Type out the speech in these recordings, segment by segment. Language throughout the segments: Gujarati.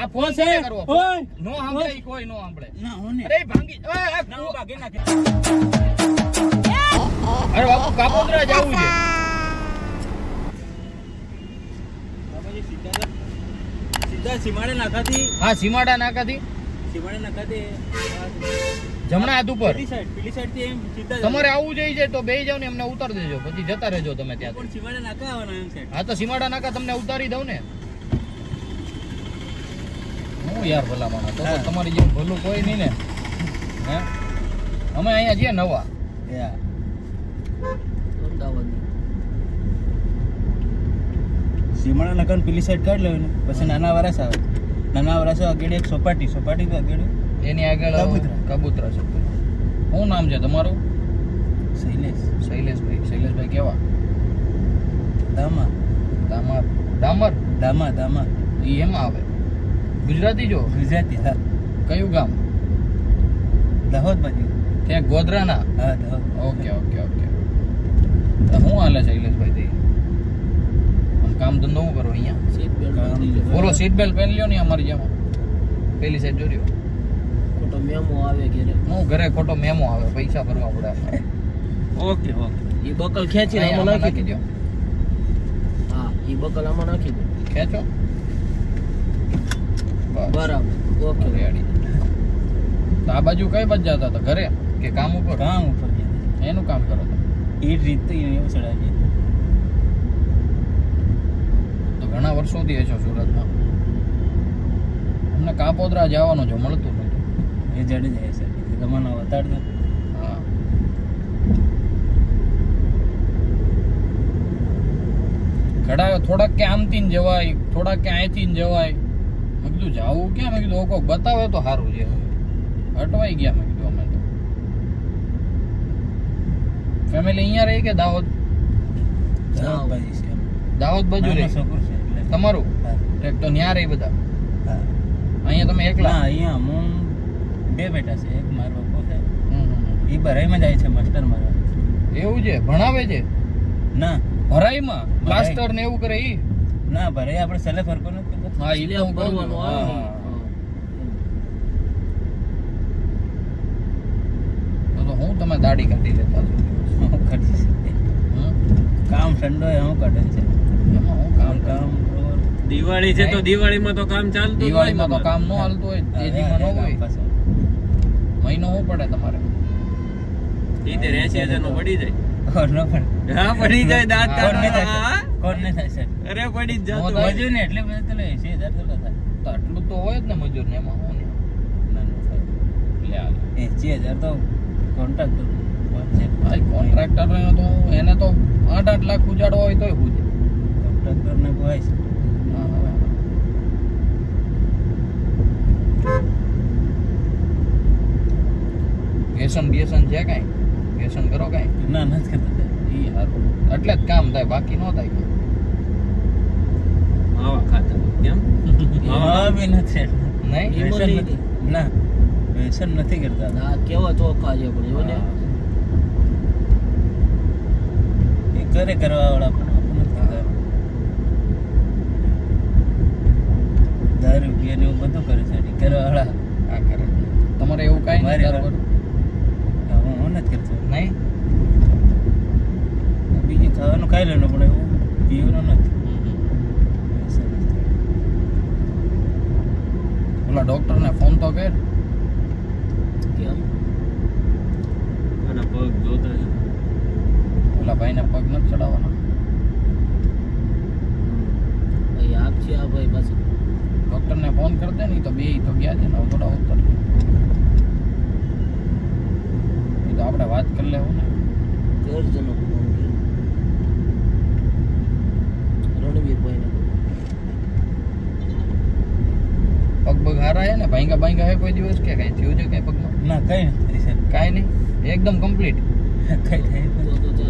આ ફોન છે? ઓય! નો સાંભળે કોઈ નો સાંભળે ના હું અરે ભાંગી ઓય, આ ના ભાગી નાખે અરે બાપુ કાપોદરા જવું છે. સીધા હા સીમાડા નાકાથી. સીમાડે જમણા હાથ ઉપર. પેલી સાઈડથી એમ સીધા તમારે આવવું જોઈએ છે તો બે જાવ ને એમને ઉતાર દેજો. પછી જતા રહેજો તમે ત્યાં પણ સીમાડે નાખા આવવાના એમ સાઈડ. હા તો સીમાડા નાકા તમને ઉતારી દઉં ને. હું યાર ભલા માણસ તો તમારી જેમ ભલું કોઈ નહીં ને. હે? અમે અહીંયા છીએ નવા. સીમાણા લગન પેલી સાઈડ કાઢ લેવાની. પછી નાના વરસ આવે. નાના વરસ આગળ એક સોપાટી. સોપાટી તો આગળ એની આગળ કબૂતરા. કબૂતરા છે. શું નામ છે તમારું? શૈલેષ. શૈલેષભાઈ. શૈલેષભાઈ કેવા? દામા. દામર? દામા દામા. એ એમાં આવે. ગુજરાતી જો? ગુજરાતી હા. કયું ગામ? દાહોદ બાજુ. ત્યાં ગોધરાના? હા દાહોદ. Okay okay okay. તો શું હાલે શૈલેષભાઈ તે કામ ધંધો શું કરો અહીંયા? બોલો સીટ બેલ્ટ પહેરી લ્યો ને અમારી જેમ. પેલી સાઈડ જોડ્યો ખોટો મેમો આવે ઘરે. હું ઘરે ખોટો મેમો આવે પૈસા ભરવા પડે ઓકે ઓકે. એ બકલ ખેંચીને અહીંયા આમાં નાખી દો. હા એ બકલ આમાં નાખી દો. ખેંચો. બરાબર. ઓકે. રેડી તો આ બાજુ કઈ બાજુ જતા હતા? ઘરે? કે કામ ઉપર? કામ ઉપર એનું કામ કરો તો એ રીતે એવું ચડાવી તો ઘણા વર્ષોથી છો સુરતમાં. અમને કાપોદરા જવાનું જો મળતું નહોતું એ જડે જાય છે. વતાડ દો હા. ઘડા થોડાક કે આમથી જવાય થોડાક કે અહીંથી જવાય. મેં કીધું જાવું ક્યાં? મેં કીધું કોક બતાવે તો સારું છે. અટવાઈ ગયા મેં કીધું અમે તો. ફેમિલી અહીંયા રહી કે દાહોદ? દાહોદ બાજુ રહી? તમારું? તો ન્યા રહી બધા. અહીંયા તમે એકલા? અહીંયા હું બે બેટા છે એક મારો હમ. એ ભરાઈમાં જાય છે માસ્ટર મારા. એવું છે? ભણાવે છે? ના. ભરાઈમાં? પ્લાસ્ટર ને એવું કરે ઈ? ના ભરાઈ આપણે સેલે ફરકો હા તો હું. ભરવાનું હા. તો હું તમે દાઢી કાઢી લેતા હું? કામ ઠંડો હોય હું કાઢે છે એમાં હું કામ કામ દિવાળી છે તો દિવાળીમાં તો કામ ચાલતું દિવાળીમાં તો કામ ન હાલતું હોય તેજીમાં ન હોય મહિનો શું પડે તમારે ઈ તે 80,000 નું પડી જાય કોણ ન હા પડી જાય દાંત કોણ કોણ ને કાઢવા. થાય હા. કોણ ને થાય છે અરે પડી જ નો જતું થાય. હોય. મજૂર ને એટલે બધું તો લે તો થાય તો આટલું તો હોય જ ને મજૂર ને એમાં હું ને ના ના થાય લે હાલ. એસી હજાર તો કોન્ટ્રાક્ટર ભાઈ કોન્ટ્રાક્ટર તો એને તો આઠ આઠ લાખ ઉજાડો હોય તોય હું કોન્ટ્રાક્ટર ને છે વ્યસન વ્યસન છે કઈ વ્યસન કરો કઈ? ના નથી કરતા ઈ હારું એટલે જ કામ થાય બાકી ન થાય. માવા ખાતા કેમ? હા બી નથી. નહીં? વ્યસન નથી. ના વ્યસન નથી કરતા. ના કેવો ચોખ્ખા છે પણ જો ને એ કરે કરવા વાળા પણ આપણને કરતા. દારૂ પીએ ને એવું બધું કરે છે. એ કરવા વાળા આ કરે તમારે એવું કઈ નહીં વાત. હું નથી કરતો નહીં? બીજું ખાવાનું ખાઈ લેવાનું પણ એવું પીવાનું નથી. ઓલા ડૉક્ટરને ફોન તો કર કેમ આના પગ જોતા છે. ઓલા ભાઈને પગ નથી ચડાવવાના ભાઈ આપ છે આ ભાઈ પાછું ડોક્ટર ને ફોન કરતે નહીં તો બે તો ગયા છે ને હવે થોડા ઉતર એ તો આપણે વાત કરી લેવું ને કરજનો રણવીર ભાઈ ને પગ પગ હારા હે ને? ભાંગા ભાંગા હે કોઈ દિવસ કે કઈ થયું છે કઈ પગમાં? ના કઈ નથી સર કાંઈ નહીં? એકદમ કમ્પ્લીટ કઈ થાય તો તો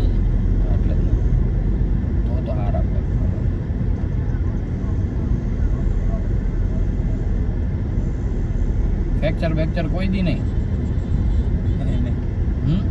એટલે તો તો હારા પગ. ફ્રેક્ચર બેક્ચર કોઈ દી નહીં કઈ નહીં. હમ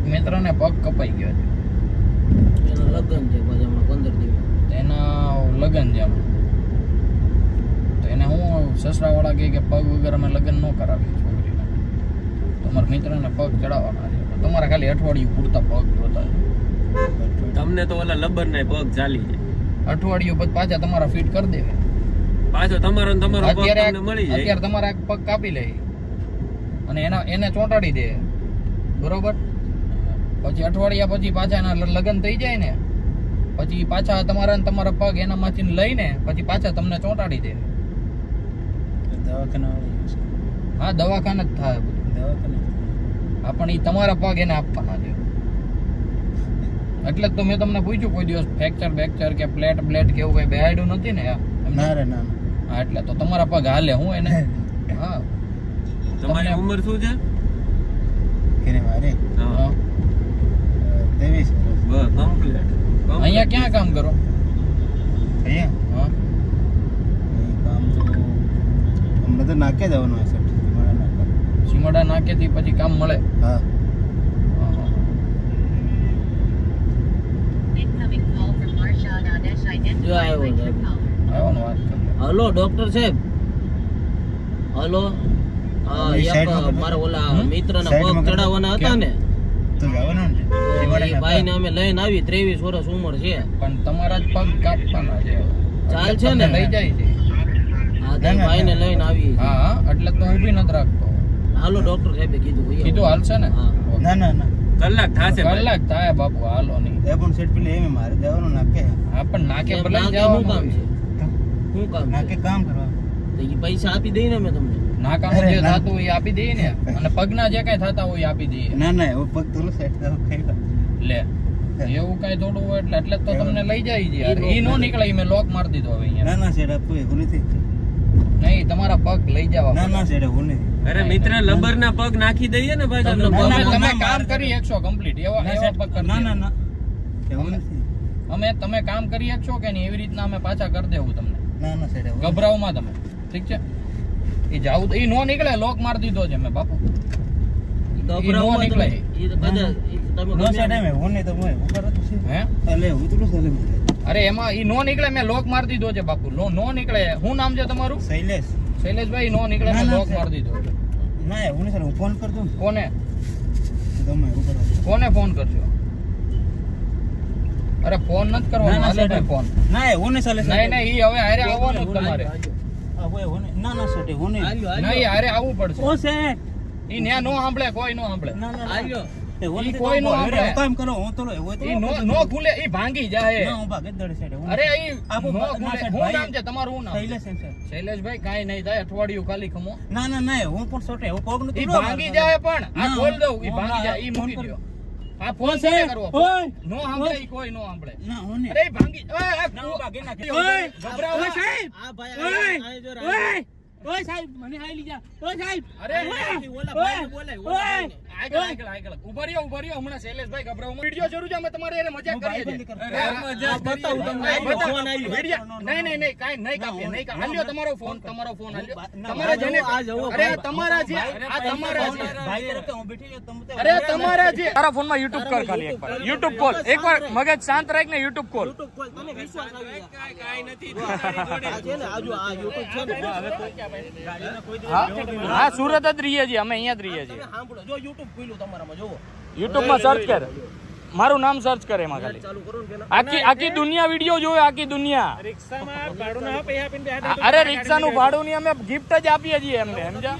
મિત્રને પગ કપાઈ ગયો છે. એના લગ્ન છે પાછા હમણાં પંદર દિવસ. એના લગ્ન છે હમણાં. તો એને હું સસરાવાળા કહે કે પગ વગર અમે લગ્ન ન કરાવીએ છોકરીને. તમારા મિત્રને પગ ચડાવવાના છે. તમારે ખાલી અઠવાડિયું પૂરતા પગ જોતા છે. તમને તો ઓલા લબર ના પગ ચાલી જાય. અઠવાડિયું પછી પાછા તમારા ફિટ કરી દેવે પાછો તમારો તમારો પગ અત્યારે તમને મળી જાય. અત્યારે તમારા પગ કાપી લે. અને એના એને ચોંટાડી દે. બરોબર? પછી અઠવાડિયા પછી પાછા એના લગ્ન થઈ જાય ને પછી પાછા તમારા ને તમારા પગ એનામાંથી લઈને પછી પાછા તમને ચોંટાડી દે. દવાખાના. હા દવાખાને જ થાય બધું. દવાખાને હા પણ એ તમારા પગ એને આપવાના છે. એટલે તો મેં તમને પૂછ્યું કોઈ દિવસ ફ્રેક્ચર બેક્ચર કે પ્લેટ બ્લેટ કે એવું કઈ બેહાડ્યું નથી ને? ના રે ના. હા એટલે તો તમારા પગ હાલે હું એને? હા. તમારી ઉંમર શું છે? કેને મારે હા. હા. ત્રેવીસ બસ કમ્પ્લીટ અહીંયા ક્યાં કામ કરો? અહીંયા? હા. કામ તો તો નાકે જવાનું હશે નાકા. સીમડા નાકેથી પછી મળે? હા. હલો ડોક્ટર સાહેબ. હલો. મારા ઓલા મિત્ર ને પગ ચડાવવાના હતા ને? તો જવાનું ને ભાઈ ને અમે લઈને આવી ત્રેવીસ વર્ષ ઉંમર છે. પણ તમારા જ પગ કાપવાના છે. ચાલ છે ને? લઈ જાય છે. હા તે ના, ના, લઈને આવી. હા હા એટલે તો ઊભી નથી રાખતો. હાલો ડોક્ટર સાહેબે કીધું કીધું હાલશે ને? ના ના ના. કલાક થાશે ભાઈ. કલાક થાય બાપુ હાલો નહીં. એ પણ સેટ પેલે એમ મારે દેવાનું નાકે. હા પણ નાકે ભલે જવાનું કામ છે? શું કામ નાકે કામ કરવા. તો પૈસા આપી દઈ ને મેં તમને. નાકામાં જે થતું હોય એ આપી દઈએ ને અને પગના જે કઈ થતા હોય એ આપી દઈએ. ના ના એવો પગ તો સેટ થયો લે એવું કઈ થોડું હોય એટલે એટલે તો તમને લઈ જાય છે યાર. ઈ ઈ નો નીકળે મેં લોક મારી દીધો હવે અહીંયા. ના ના સેટ આપવું એવું નથી. નહીં તમારા પગ લઈ જવા ના ના. સેટ એવું અરે મિત્ર લબર ના પગ નાખી દઈએ ને ભાઈ તમે તમે કામ કરી શકશો કમ્પ્લીટ એવા ના એવા પગ ના ના ના. એવું નથી. અમે તમે કામ કરી શકશો કે નહીં? એવી રીતના અમે પાછા કરી દેવું તમને. ના ના સેટ ગભરાવમાં તમે. ઠીક છે? એ જાવું તો ઈ નો નીકળે લોક મારી દીધો છે મેં બાપુ. નો નીકળે. તમે- ઈ તો કદાચ- ઈ તમે નો સેટ ગમે એમ એવું નહીં તો હું એવું કરો તો છે. હે? એટલે એવું તો ચાલે મારે. અરે એમાં ઈ નો નીકળે મેં લોક મારી દીધો છે બાપુ. નો નો નીકળે. શું નામ છે તમારું? શૈલેષ. શૈલેષભાઈ નો નીકળે ના, મેં લોક સાહેબ. દીધો ના એવું નહીં સર હું ફોન કરતો કોને? તમે કોને ફોન કરશો અરે ફોન નથી કરવાનો ફોન. ના એવું નહીં ચાલે નહીં નહીં ઈ હવે હારે આવવાનું તમારે. હા, હોય, ના ના સેટ એવું નહીં હાલ્યો, હાલ્યો. નહીં હારે આવવું પડશે ઓ સેટ ઈ ન્યા નો સાંભળે કોઈ નો સાંભળે ના ના ના હાલ્યો. એવું ઈ નથી કોઈ નો આપણે. કામ કરો હું તો એવું તો નો નો ખુલે ઈ ભાંગી જાય ના હું અરે ઈ આપો. નામ છે તમારું શું નામ છે? શૈલેષ છે. શૈલેષભાઈ કાંઈ નહીં થાય અઠવાડિયું ખાલી ખમો ના ના ના હું પણ સોટે હું ઈ ભાંગી જાય પણ આ ખોલ દઉં ઈ ભાંગી જાય ઈ મૂકી કરું. દ્યો આ ફોન છે? ઓય! નો સાંભળે કોઈ નો સાંભળે ના હોને અરે ભાંગી ઓય, આ ના, ભાગી નાખી. ઓય, ઓય! ગભરાવો સાહેબ! આ ભાઈ આ- આ જો ઓય! ઓય, સાહેબ, મને હાઈ લીજા ઓય, સાહેબ! અરે ઓલા ભાઈ બોલે ઓય! આગળ આગળ આગળ ઊભો રહ્યો ઊભો રહ્યો. હમણાં શૈલેષભાઈ ગભરાવો. વિડિયો શરૂ છે અમે તમારે એને મજાક કરીએ છીએ. મજાક બતાવું તમને. ફોન આવ્યો. વિડિયો- નહીં નહીં નહીં કાઈ નહીં કાપે નહીં કાપે હાલ્યો તમારો ફોન તમારો ફોન હાલ્યો. તમારા જેને આ જવો, અરે તમારા જે આ તમારા જે ભાઈ તરફથી હું બેઠી છું, તમે અરે તમારા જે તારા ફોનમાં YouTube કર ખાલી એકવાર. YouTube ખોલ એકવાર મગજ શાંત રાખ. ને YouTube ખોલ YouTube ખોલ, તને વિશ્વાસ આવી. કાઈ કાંઈ નથી. આ છે ને, આજુ આ YouTube છે ને. હા હા? સુરત જ રહીએ છીએ અમે અહીંયા જ રહીએ છીએ. જો YouTube ખુલ્યું તમારામાં, જોવો. YouTube માં સર્ચ કર. મારું નામ સર્ચ કરે એમાં ખાલી. ચાલુ કરો ને પેલા. આખી આખી દુનિયા વીડિયો જોવે આખી દુનિયા. અરે રિક્ષાનું ભાડું ની અમે ગિફ્ટ જ આપીએ છીએ એમને સમજા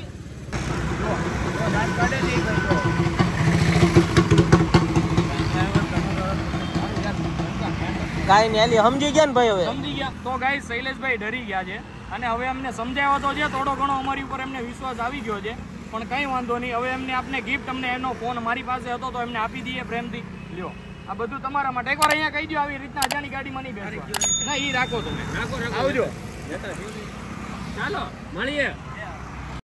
કાંઈ નહીં, સમજી ગયા ને ભાઈ હવે? સમજી ગયા. તો ગાઈસ શૈલેષભાઈ ડરી ગયા છે. અને હવે અમને સમજાવ્યો તો છે થોડો ઘણો અમારી ઉપર એમને વિશ્વાસ આવી ગયો છે પણ કંઈ વાંધો નહીં. હવે એમને આપને ગિફ્ટ અમને એનો ફોન મારી પાસે હતો તો એમને આપી દઈએ પ્રેમથી. લ્યો આ બધું તમારા માટે. એકવાર અહીંયા કહી દો આવી રીતના અજાણી ગાડીમાં નહીં બેસવા. ના એ રાખો તમે. આવજો. ચાલો મળીએ.